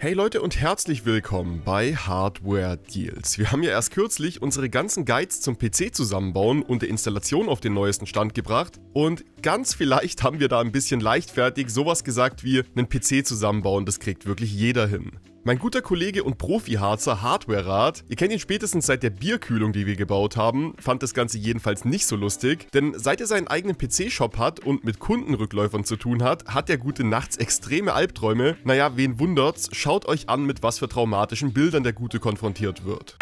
Hey Leute und herzlich willkommen bei Hardware Deals. Wir haben ja erst kürzlich unsere ganzen Guides zum PC zusammenbauen und der Installation auf den neuesten Stand gebracht und ganz vielleicht haben wir da ein bisschen leichtfertig sowas gesagt wie einen PC zusammenbauen, das kriegt wirklich jeder hin. Mein guter Kollege und Profi-Harzer Hardware Rat, ihr kennt ihn spätestens seit der Bierkühlung, die wir gebaut haben, fand das Ganze jedenfalls nicht so lustig, denn seit er seinen eigenen PC-Shop hat und mit Kundenrückläufern zu tun hat, hat der gute nachts extreme Albträume. Naja, wen wundert's, schaut euch an, mit was für traumatischen Bildern der Gute konfrontiert wird.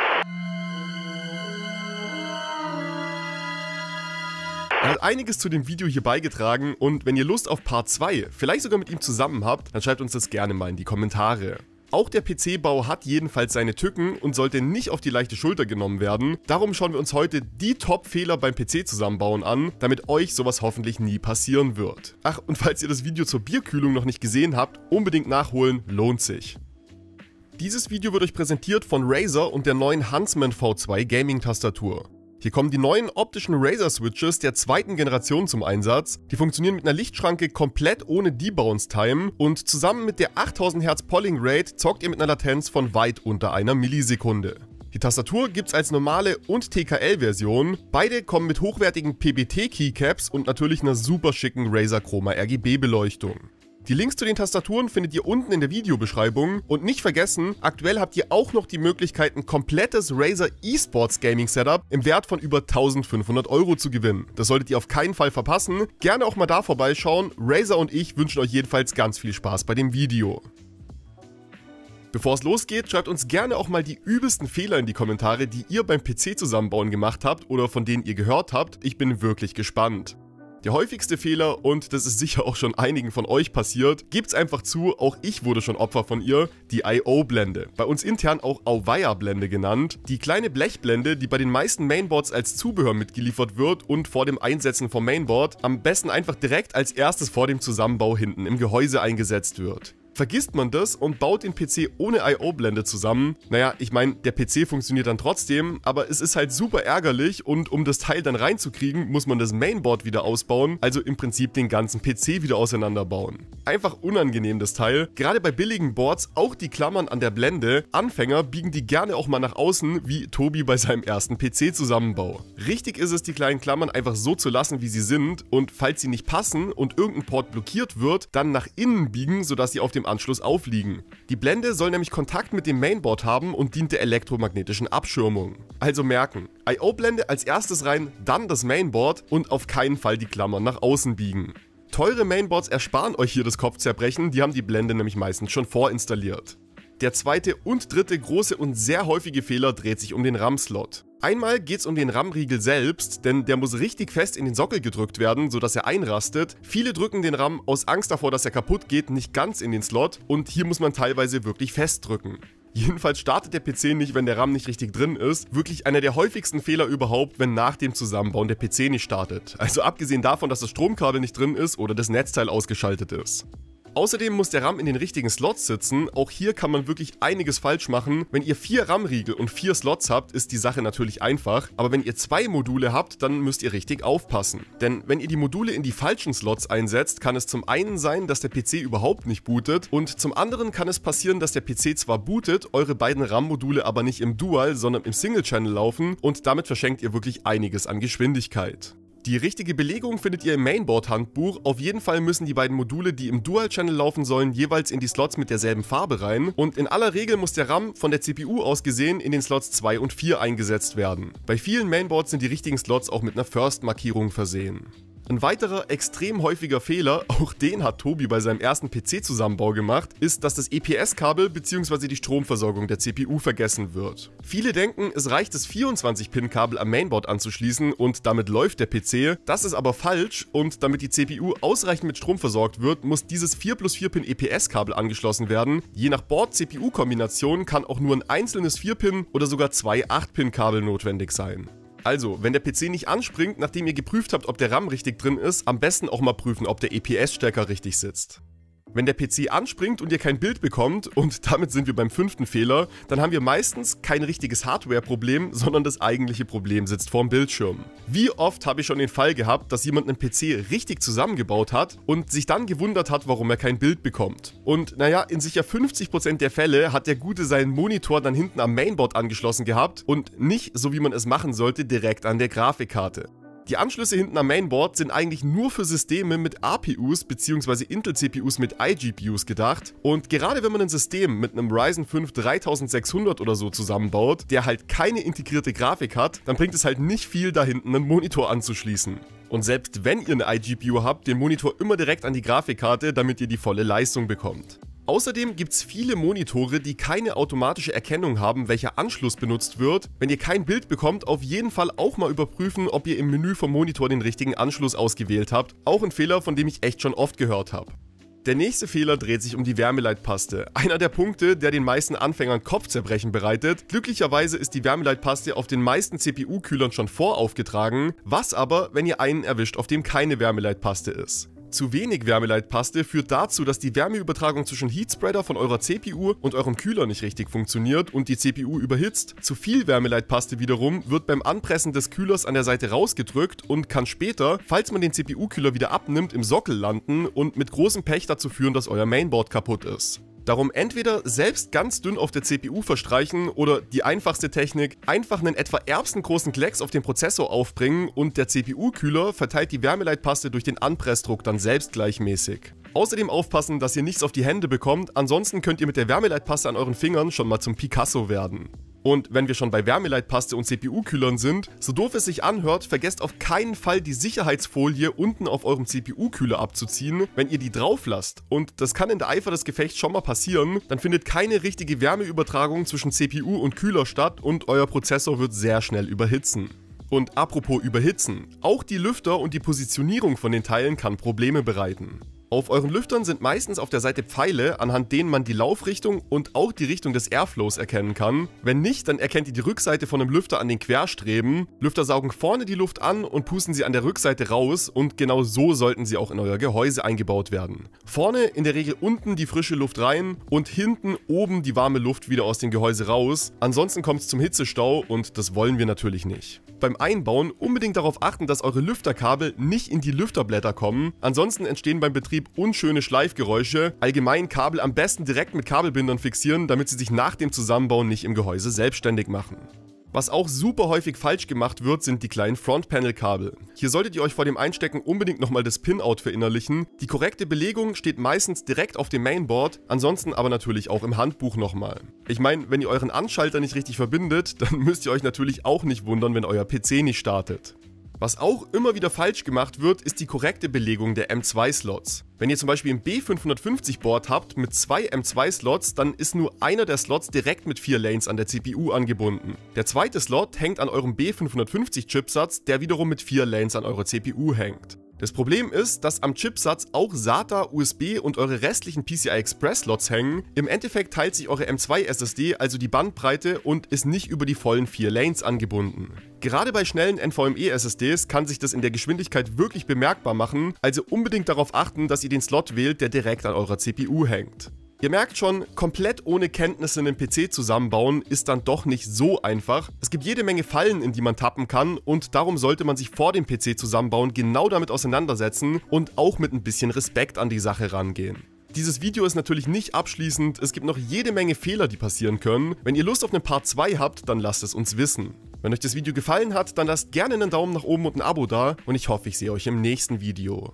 Er hat einiges zu dem Video hier beigetragen und wenn ihr Lust auf Part 2, vielleicht sogar mit ihm zusammen habt, dann schreibt uns das gerne mal in die Kommentare. Auch der PC-Bau hat jedenfalls seine Tücken und sollte nicht auf die leichte Schulter genommen werden. Darum schauen wir uns heute die Top-Fehler beim PC-Zusammenbauen an, damit euch sowas hoffentlich nie passieren wird. Ach, und falls ihr das Video zur Bierkühlung noch nicht gesehen habt, unbedingt nachholen, lohnt sich. Dieses Video wird euch präsentiert von Razer und der neuen Huntsman V2 Gaming-Tastatur. Hier kommen die neuen optischen Razer-Switches der zweiten Generation zum Einsatz. Die funktionieren mit einer Lichtschranke komplett ohne Debounce-Time und zusammen mit der 8000 Hz Polling Rate zockt ihr mit einer Latenz von weit unter einer Millisekunde. Die Tastatur gibt es als normale und TKL-Version. Beide kommen mit hochwertigen PBT-Keycaps und natürlich einer super schicken Razer Chroma RGB-Beleuchtung. Die Links zu den Tastaturen findet ihr unten in der Videobeschreibung und nicht vergessen, aktuell habt ihr auch noch die Möglichkeit, ein komplettes Razer eSports Gaming Setup im Wert von über 1500 Euro zu gewinnen. Das solltet ihr auf keinen Fall verpassen. Gerne auch mal da vorbeischauen. Razer und ich wünschen euch jedenfalls ganz viel Spaß bei dem Video. Bevor es losgeht, schreibt uns gerne auch mal die übelsten Fehler in die Kommentare, die ihr beim PC zusammenbauen gemacht habt oder von denen ihr gehört habt. Ich bin wirklich gespannt. Der häufigste Fehler, und das ist sicher auch schon einigen von euch passiert, gibt's einfach zu, auch ich wurde schon Opfer von ihr, die I.O.-Blende. Bei uns intern auch Auweia-Blende genannt. Die kleine Blechblende, die bei den meisten Mainboards als Zubehör mitgeliefert wird und vor dem Einsetzen vom Mainboard am besten einfach direkt als erstes vor dem Zusammenbau hinten im Gehäuse eingesetzt wird. Vergisst man das und baut den PC ohne I.O.-Blende zusammen, naja, ich meine, der PC funktioniert dann trotzdem, aber es ist halt super ärgerlich und um das Teil dann reinzukriegen, muss man das Mainboard wieder ausbauen, also im Prinzip den ganzen PC wieder auseinanderbauen. Einfach unangenehm das Teil, gerade bei billigen Boards auch die Klammern an der Blende, Anfänger biegen die gerne auch mal nach außen, wie Tobi bei seinem ersten PC-Zusammenbau. Richtig ist es, die kleinen Klammern einfach so zu lassen, wie sie sind und falls sie nicht passen und irgendein Port blockiert wird, dann nach innen biegen, sodass sie auf dem Anschluss aufliegen. Die Blende soll nämlich Kontakt mit dem Mainboard haben und dient der elektromagnetischen Abschirmung. Also merken, I.O.-Blende als erstes rein, dann das Mainboard und auf keinen Fall die Klammern nach außen biegen. Teure Mainboards ersparen euch hier das Kopfzerbrechen, die haben die Blende nämlich meistens schon vorinstalliert. Der zweite und dritte große und sehr häufige Fehler dreht sich um den RAM-Slot. Einmal geht es um den RAM-Riegel selbst, denn der muss richtig fest in den Sockel gedrückt werden, sodass er einrastet. Viele drücken den RAM aus Angst davor, dass er kaputt geht, nicht ganz in den Slot und hier muss man teilweise wirklich festdrücken. Jedenfalls startet der PC nicht, wenn der RAM nicht richtig drin ist. Wirklich einer der häufigsten Fehler überhaupt, wenn nach dem Zusammenbauen der PC nicht startet. Also abgesehen davon, dass das Stromkabel nicht drin ist oder das Netzteil ausgeschaltet ist. Außerdem muss der RAM in den richtigen Slots sitzen. Auch hier kann man wirklich einiges falsch machen. Wenn ihr vier RAM-Riegel und vier Slots habt, ist die Sache natürlich einfach. Aber wenn ihr zwei Module habt, dann müsst ihr richtig aufpassen. Denn wenn ihr die Module in die falschen Slots einsetzt, kann es zum einen sein, dass der PC überhaupt nicht bootet und zum anderen kann es passieren, dass der PC zwar bootet, eure beiden RAM-Module aber nicht im Dual, sondern im Single-Channel laufen und damit verschenkt ihr wirklich einiges an Geschwindigkeit. Die richtige Belegung findet ihr im Mainboard-Handbuch. Auf jeden Fall müssen die beiden Module, die im Dual-Channel laufen sollen, jeweils in die Slots mit derselben Farbe rein. Und in aller Regel muss der RAM von der CPU aus gesehen in den Slots 2 und 4 eingesetzt werden. Bei vielen Mainboards sind die richtigen Slots auch mit einer First-Markierung versehen. Ein weiterer extrem häufiger Fehler, auch den hat Tobi bei seinem ersten PC-Zusammenbau gemacht, ist, dass das EPS-Kabel bzw. die Stromversorgung der CPU vergessen wird. Viele denken, es reicht das 24-Pin-Kabel am Mainboard anzuschließen und damit läuft der PC. Das ist aber falsch und damit die CPU ausreichend mit Strom versorgt wird, muss dieses 4 plus 4 Pin EPS-Kabel angeschlossen werden. Je nach Board-CPU-Kombination kann auch nur ein einzelnes 4-Pin oder sogar zwei 8-Pin-Kabel notwendig sein. Also, wenn der PC nicht anspringt, nachdem ihr geprüft habt, ob der RAM richtig drin ist, am besten auch mal prüfen, ob der EPS-Stecker richtig sitzt. Wenn der PC anspringt und ihr kein Bild bekommt, und damit sind wir beim fünften Fehler, dann haben wir meistens kein richtiges Hardware-Problem, sondern das eigentliche Problem sitzt vorm Bildschirm. Wie oft habe ich schon den Fall gehabt, dass jemand einen PC richtig zusammengebaut hat und sich dann gewundert hat, warum er kein Bild bekommt. Und naja, in sicher 50% der Fälle hat der Gute seinen Monitor dann hinten am Mainboard angeschlossen gehabt und nicht, so wie man es machen sollte, direkt an der Grafikkarte. Die Anschlüsse hinten am Mainboard sind eigentlich nur für Systeme mit APUs bzw. Intel-CPUs mit iGPUs gedacht und gerade wenn man ein System mit einem Ryzen 5 3600 oder so zusammenbaut, der halt keine integrierte Grafik hat, dann bringt es halt nicht viel da hinten einen Monitor anzuschließen. Und selbst wenn ihr eine iGPU habt, den Monitor immer direkt an die Grafikkarte, damit ihr die volle Leistung bekommt. Außerdem gibt es viele Monitore, die keine automatische Erkennung haben, welcher Anschluss benutzt wird. Wenn ihr kein Bild bekommt, auf jeden Fall auch mal überprüfen, ob ihr im Menü vom Monitor den richtigen Anschluss ausgewählt habt. Auch ein Fehler, von dem ich echt schon oft gehört habe. Der nächste Fehler dreht sich um die Wärmeleitpaste. Einer der Punkte, der den meisten Anfängern Kopfzerbrechen bereitet. Glücklicherweise ist die Wärmeleitpaste auf den meisten CPU-Kühlern schon voraufgetragen, was aber, wenn ihr einen erwischt, auf dem keine Wärmeleitpaste ist. Zu wenig Wärmeleitpaste führt dazu, dass die Wärmeübertragung zwischen Heatspreader von eurer CPU und eurem Kühler nicht richtig funktioniert und die CPU überhitzt. Zu viel Wärmeleitpaste wiederum wird beim Anpressen des Kühlers an der Seite rausgedrückt und kann später, falls man den CPU-Kühler wieder abnimmt, im Sockel landen und mit großem Pech dazu führen, dass euer Mainboard kaputt ist. Darum entweder selbst ganz dünn auf der CPU verstreichen oder die einfachste Technik, einfach einen etwa erbsengroßen Klecks auf den Prozessor aufbringen und der CPU-Kühler verteilt die Wärmeleitpaste durch den Anpressdruck dann selbst gleichmäßig. Außerdem aufpassen, dass ihr nichts auf die Hände bekommt, ansonsten könnt ihr mit der Wärmeleitpaste an euren Fingern schon mal zum Picasso werden. Und wenn wir schon bei Wärmeleitpaste und CPU-Kühlern sind, so doof es sich anhört, vergesst auf keinen Fall die Sicherheitsfolie unten auf eurem CPU-Kühler abzuziehen, wenn ihr die drauf lasst. Und das kann in der Eifer des Gefechts schon mal passieren, dann findet keine richtige Wärmeübertragung zwischen CPU und Kühler statt und euer Prozessor wird sehr schnell überhitzen. Und apropos überhitzen, auch die Lüfter und die Positionierung von den Teilen kann Probleme bereiten. Auf euren Lüftern sind meistens auf der Seite Pfeile, anhand denen man die Laufrichtung und auch die Richtung des Airflows erkennen kann. Wenn nicht, dann erkennt ihr die Rückseite von einem Lüfter an den Querstreben. Lüfter saugen vorne die Luft an und pusten sie an der Rückseite raus und genau so sollten sie auch in euer Gehäuse eingebaut werden. Vorne in der Regel unten die frische Luft rein und hinten oben die warme Luft wieder aus dem Gehäuse raus. Ansonsten kommt es zum Hitzestau und das wollen wir natürlich nicht. Beim Einbauen unbedingt darauf achten, dass eure Lüfterkabel nicht in die Lüfterblätter kommen. Ansonsten entstehen beim Betrieb Betrieb unschöne Schleifgeräusche. Allgemein Kabel am besten direkt mit Kabelbindern fixieren, damit sie sich nach dem Zusammenbauen nicht im Gehäuse selbstständig machen. Was auch super häufig falsch gemacht wird, sind die kleinen Frontpanel-Kabel. Hier solltet ihr euch vor dem Einstecken unbedingt nochmal das Pinout verinnerlichen. Die korrekte Belegung steht meistens direkt auf dem Mainboard, ansonsten aber natürlich auch im Handbuch nochmal. Ich meine, wenn ihr euren Anschalter nicht richtig verbindet, dann müsst ihr euch natürlich auch nicht wundern, wenn euer PC nicht startet. Was auch immer wieder falsch gemacht wird, ist die korrekte Belegung der M2-Slots. Wenn ihr zum Beispiel ein B550-Board habt mit zwei M2-Slots, dann ist nur einer der Slots direkt mit vier Lanes an der CPU angebunden. Der zweite Slot hängt an eurem B550-Chipsatz, der wiederum mit vier Lanes an eurer CPU hängt. Das Problem ist, dass am Chipsatz auch SATA, USB und eure restlichen PCI Express Slots hängen. Im Endeffekt teilt sich eure M2 SSD also die Bandbreite und ist nicht über die vollen vier Lanes angebunden. Gerade bei schnellen NVMe SSDs kann sich das in der Geschwindigkeit wirklich bemerkbar machen, also unbedingt darauf achten, dass ihr den Slot wählt, der direkt an eurer CPU hängt. Ihr merkt schon, komplett ohne Kenntnisse einen PC zusammenbauen ist dann doch nicht so einfach. Es gibt jede Menge Fallen, in die man tappen kann und darum sollte man sich vor dem PC zusammenbauen genau damit auseinandersetzen und auch mit ein bisschen Respekt an die Sache rangehen. Dieses Video ist natürlich nicht abschließend, es gibt noch jede Menge Fehler, die passieren können. Wenn ihr Lust auf eine Part 2 habt, dann lasst es uns wissen. Wenn euch das Video gefallen hat, dann lasst gerne einen Daumen nach oben und ein Abo da und ich hoffe, ich sehe euch im nächsten Video.